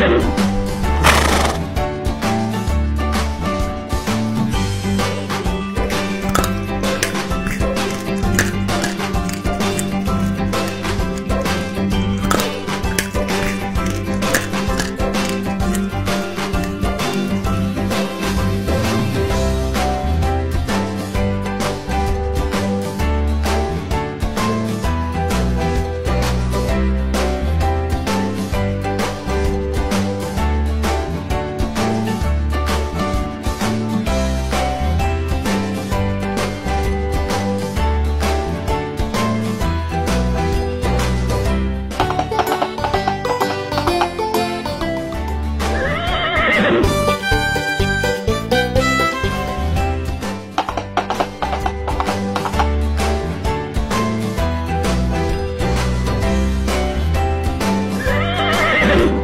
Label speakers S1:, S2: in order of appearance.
S1: Thank Hey!